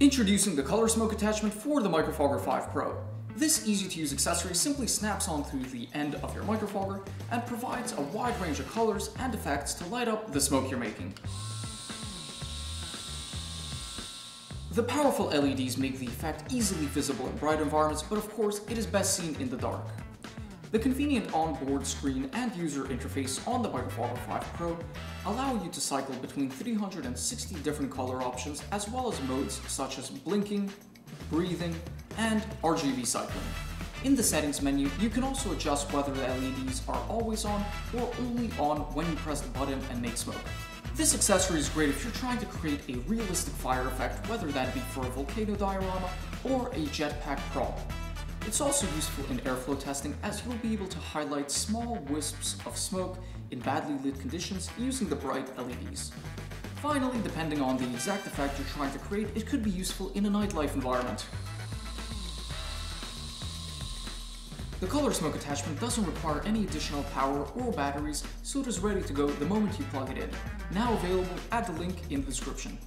Introducing the ColorSmoke attachment for the MicroFogger 5 Pro. This easy-to-use accessory simply snaps onto the end of your MicroFogger and provides a wide range of colors and effects to light up the smoke you're making. The powerful LEDs make the effect easily visible in bright environments, but of course it is best seen in the dark. The convenient onboard screen and user interface on the MicroFogger 5 Pro allow you to cycle between 360 different color options as well as modes such as blinking, breathing, and RGB cycling. In the settings menu, you can also adjust whether the LEDs are always on or only on when you press the button and make smoke. This accessory is great if you're trying to create a realistic fire effect, whether that be for a volcano diorama or a jetpack prop. It's also useful in airflow testing as you'll be able to highlight small wisps of smoke in badly lit conditions using the bright LEDs. Finally, depending on the exact effect you're trying to create, it could be useful in a nightlife environment. The ColorSmoke attachment doesn't require any additional power or batteries, so it is ready to go the moment you plug it in. Now available at the link in the description.